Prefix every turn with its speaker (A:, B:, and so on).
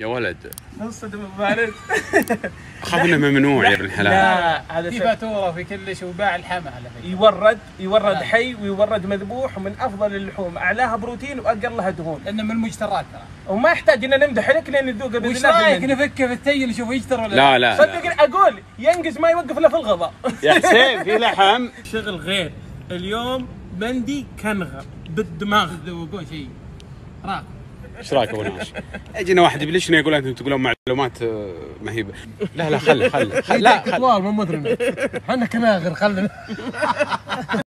A: يا ولد.
B: الصدمه بارد
A: أخاف إنه ممنوع يا ابن الحلال.
B: لا هذا
C: في فاتوره في كل شيء وباع الحمى على فكرة.
B: يورد يورد
C: لا.
B: حي ويورد مذبوح ومن أفضل اللحوم. أعلاها بروتين واقلها دهون.
C: لأنه من المجترات ترى.
B: وما يحتاج ان نمدح لك لأن نذوق بإذن
C: وش
B: رأيك.
C: نفكه في التيل نشوف يجتر ولا
A: لا؟ لا, لا.
B: صدقني أقول ينقز ما يوقف الا في الغضاء
A: يا حسين في لحم.
B: شغل غير. اليوم مندي كنغر بالدماغ.
C: تذوقون شيء. راك
A: إيش رأيك أبو ناش؟ يجينا واحد يبلشنا يقول أنتم تقولون معلومات آه، مهيبة. لا لا خله خله خل- لا خل
D: اطوال مو مدري. إحنا كناغر خلنا